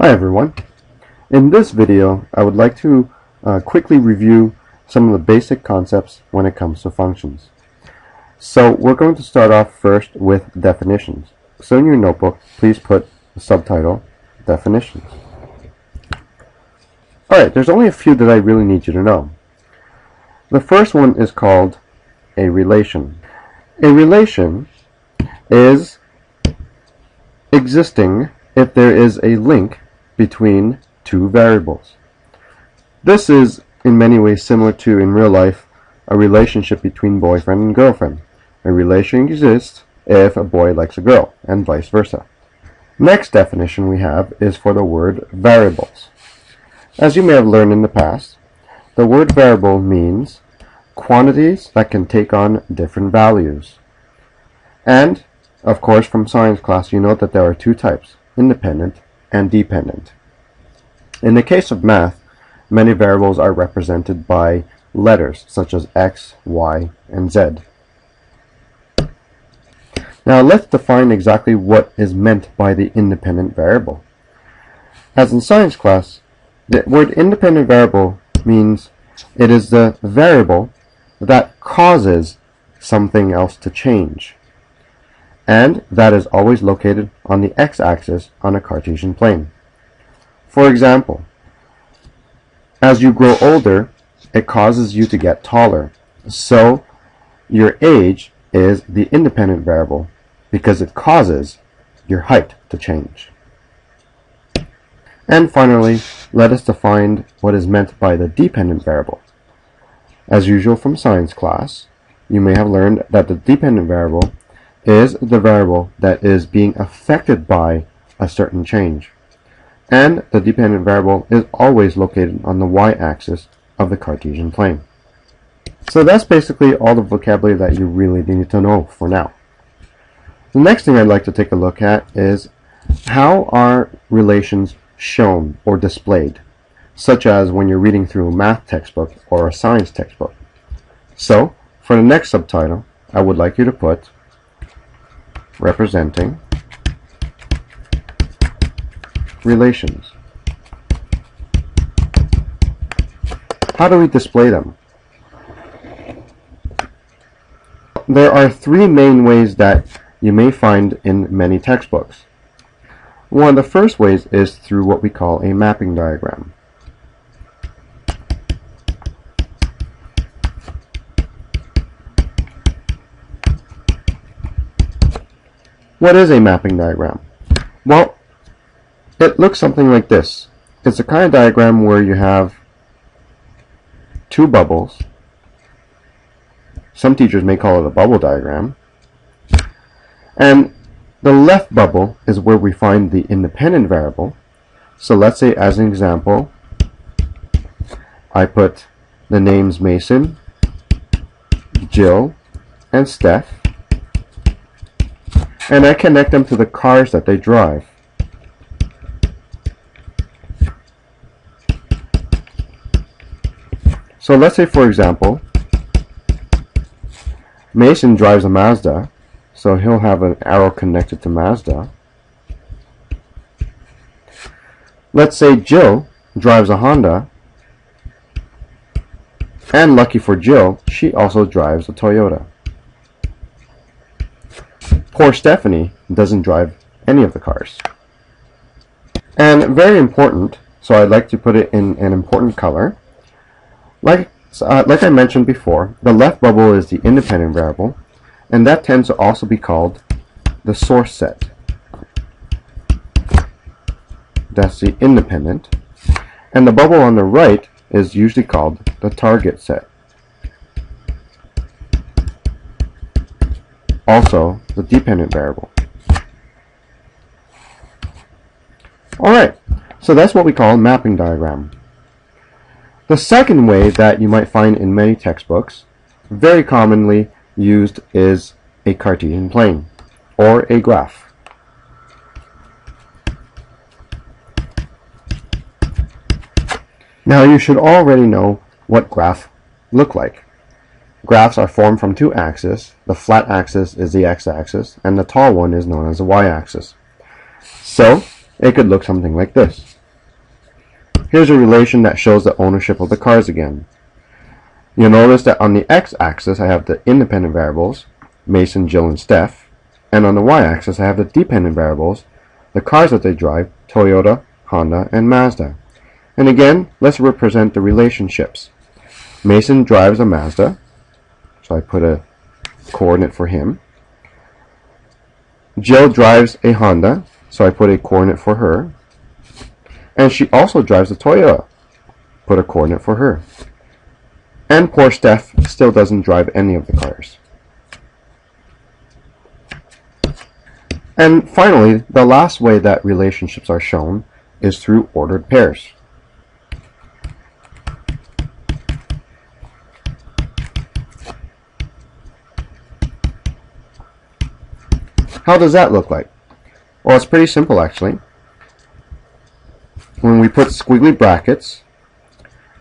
Hi everyone. In this video I would like to uh, quickly review some of the basic concepts when it comes to functions. So we're going to start off first with definitions. So in your notebook please put the subtitle definitions. Alright, there's only a few that I really need you to know. The first one is called a relation. A relation is existing if there is a link between two variables. This is in many ways similar to, in real life, a relationship between boyfriend and girlfriend. A relation exists if a boy likes a girl, and vice versa. Next definition we have is for the word variables. As you may have learned in the past, the word variable means quantities that can take on different values. And, of course, from science class, you know that there are two types, independent and dependent. In the case of math, many variables are represented by letters such as x, y, and z. Now let's define exactly what is meant by the independent variable. As in science class, the word independent variable means it is the variable that causes something else to change. And that is always located on the x-axis on a Cartesian plane. For example, as you grow older, it causes you to get taller. So your age is the independent variable because it causes your height to change. And finally, let us define what is meant by the dependent variable. As usual from science class, you may have learned that the dependent variable is the variable that is being affected by a certain change. And the dependent variable is always located on the y-axis of the Cartesian plane. So that's basically all the vocabulary that you really need to know for now. The next thing I'd like to take a look at is how are relations shown or displayed, such as when you're reading through a math textbook or a science textbook. So, for the next subtitle, I would like you to put representing relations. How do we display them? There are three main ways that you may find in many textbooks. One of the first ways is through what we call a mapping diagram. What is a mapping diagram? Well, it looks something like this. It's a kind of diagram where you have two bubbles. Some teachers may call it a bubble diagram. And the left bubble is where we find the independent variable. So let's say as an example, I put the names Mason, Jill, and Steph, and I connect them to the cars that they drive. So let's say for example, Mason drives a Mazda, so he'll have an arrow connected to Mazda. Let's say Jill drives a Honda, and lucky for Jill, she also drives a Toyota. Poor Stephanie doesn't drive any of the cars. And very important, so I'd like to put it in an important color. Like, uh, like I mentioned before, the left bubble is the independent variable, and that tends to also be called the source set. That's the independent. And the bubble on the right is usually called the target set. Also, the dependent variable. Alright, so that's what we call a mapping diagram. The second way that you might find in many textbooks, very commonly used is a Cartesian plane, or a graph. Now you should already know what graph look like. Graphs are formed from two axes. The flat axis is the x-axis, and the tall one is known as the y-axis. So, it could look something like this. Here's a relation that shows the ownership of the cars again. You'll notice that on the x-axis I have the independent variables, Mason, Jill, and Steph, and on the y-axis I have the dependent variables, the cars that they drive, Toyota, Honda, and Mazda. And again, let's represent the relationships. Mason drives a Mazda, so I put a coordinate for him. Jill drives a Honda, so I put a coordinate for her. And she also drives a Toyota, put a coordinate for her. And poor Steph still doesn't drive any of the cars. And finally, the last way that relationships are shown is through ordered pairs. How does that look like? Well, it's pretty simple actually. When we put squiggly brackets,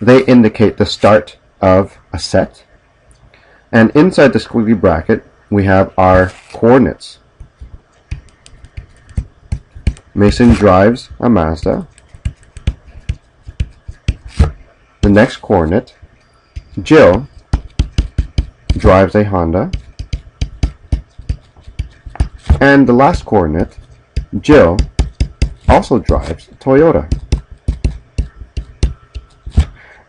they indicate the start of a set. And inside the squiggly bracket, we have our coordinates. Mason drives a Mazda. The next coordinate, Jill drives a Honda. And the last coordinate, Jill also drives Toyota.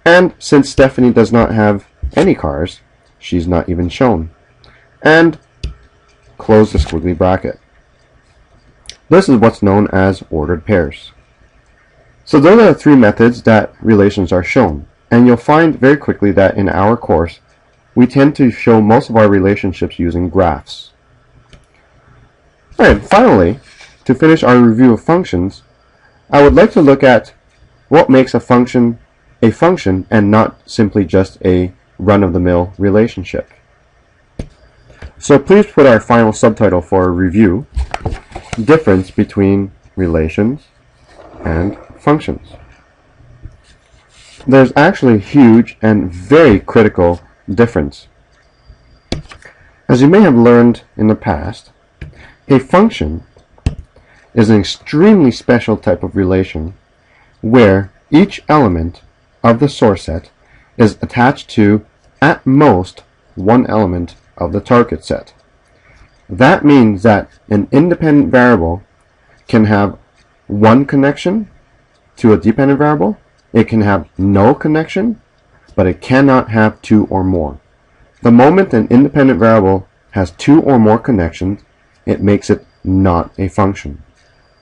And since Stephanie does not have any cars, she's not even shown. And close the squiggly bracket. This is what's known as ordered pairs. So those are the three methods that relations are shown. And you'll find very quickly that in our course, we tend to show most of our relationships using graphs. Alright, finally, to finish our review of functions, I would like to look at what makes a function a function and not simply just a run-of-the-mill relationship. So please put our final subtitle for review, difference between relations and functions. There's actually a huge and very critical difference. As you may have learned in the past, a function is an extremely special type of relation where each element of the source set is attached to, at most, one element of the target set. That means that an independent variable can have one connection to a dependent variable, it can have no connection, but it cannot have two or more. The moment an independent variable has two or more connections, it makes it not a function.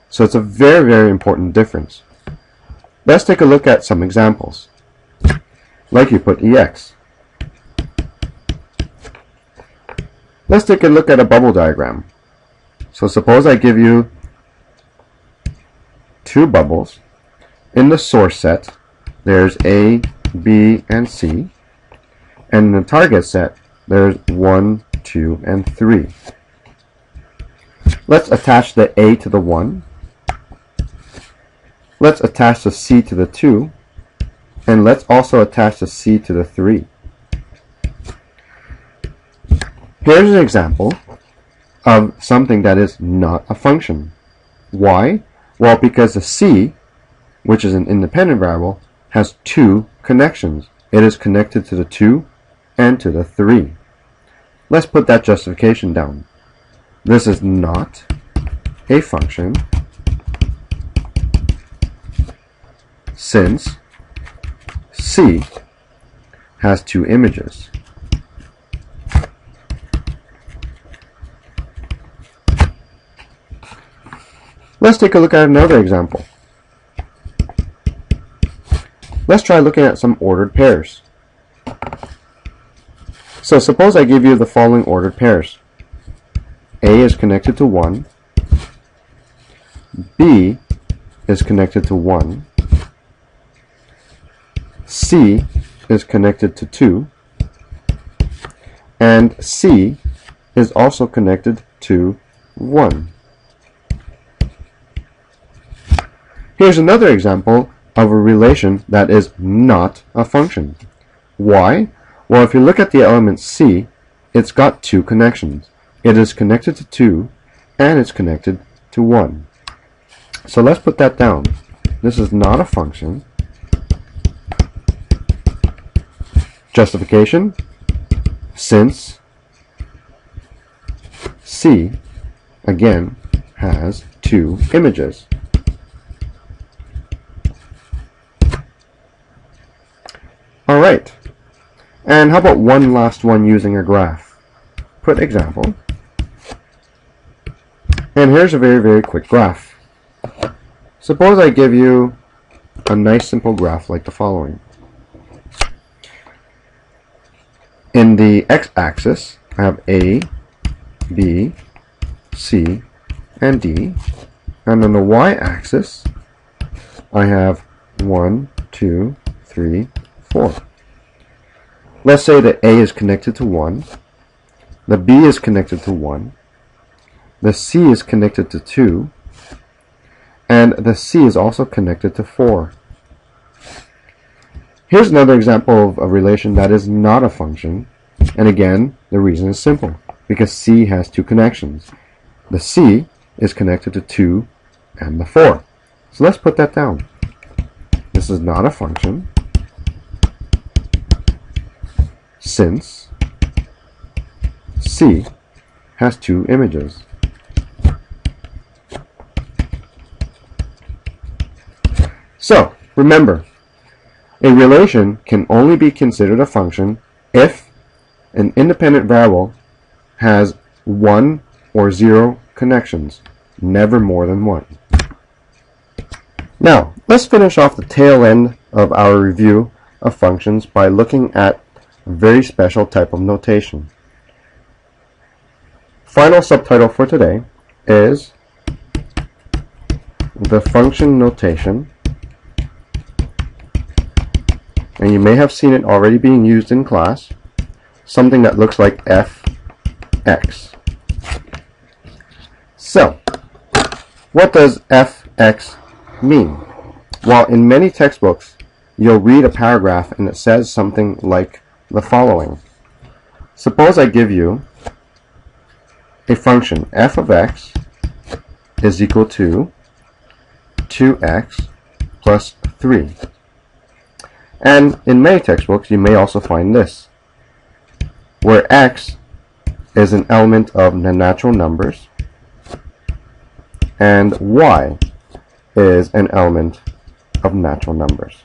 So it's a very, very important difference. Let's take a look at some examples like you put EX. Let's take a look at a bubble diagram. So suppose I give you two bubbles. In the source set, there's A, B, and C. And in the target set, there's 1, 2, and 3. Let's attach the A to the 1. Let's attach the C to the 2. And let's also attach the C to the 3. Here's an example of something that is not a function. Why? Well, because the C, which is an independent variable, has two connections. It is connected to the 2 and to the 3. Let's put that justification down. This is not a function since C has two images. Let's take a look at another example. Let's try looking at some ordered pairs. So suppose I give you the following ordered pairs. A is connected to 1, B is connected to 1, C is connected to 2 and C is also connected to 1. Here's another example of a relation that is not a function. Why? Well, if you look at the element C, it's got two connections. It is connected to 2 and it's connected to 1. So let's put that down. This is not a function. Justification, since C, again, has two images. Alright, and how about one last one using a graph? Put example. And here's a very, very quick graph. Suppose I give you a nice simple graph like the following. In the x-axis, I have A, B, C, and D. And on the y-axis, I have 1, 2, 3, 4. Let's say that A is connected to 1, the B is connected to 1, the C is connected to 2, and the C is also connected to 4. Here's another example of a relation that is not a function, and again, the reason is simple, because C has two connections. The C is connected to 2 and the 4. So let's put that down. This is not a function, since C has two images. So, remember, a relation can only be considered a function if an independent variable has one or zero connections, never more than one. Now, let's finish off the tail end of our review of functions by looking at a very special type of notation. Final subtitle for today is the function notation and you may have seen it already being used in class, something that looks like fx. So, what does fx mean? Well, in many textbooks, you'll read a paragraph and it says something like the following. Suppose I give you a function f of x is equal to 2x plus 3. And in many textbooks, you may also find this, where x is an element of the natural numbers, and y is an element of natural numbers.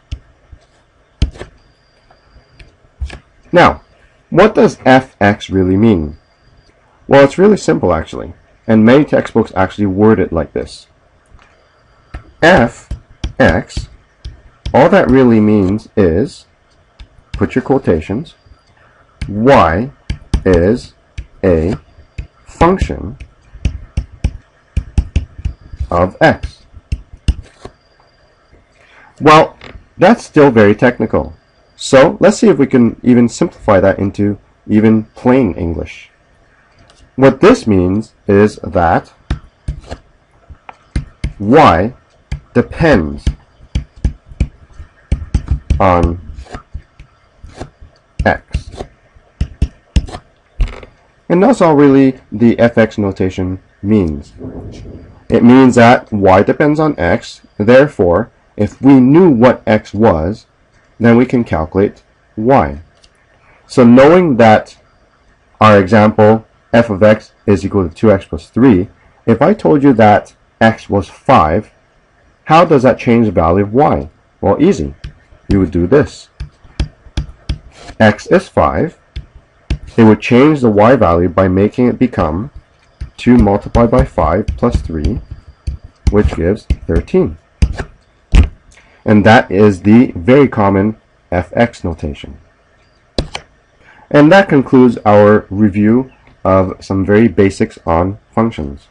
Now, what does fx really mean? Well, it's really simple actually, and many textbooks actually word it like this. fx all that really means is, put your quotations, y is a function of x. Well, that's still very technical. So let's see if we can even simplify that into even plain English. What this means is that y depends on x. And that's all really the fx notation means. It means that y depends on x, therefore, if we knew what x was, then we can calculate y. So knowing that our example f of x is equal to 2x plus 3, if I told you that x was 5, how does that change the value of y? Well, easy you would do this. x is 5. It would change the y value by making it become 2 multiplied by 5 plus 3, which gives 13. And that is the very common fx notation. And that concludes our review of some very basics on functions.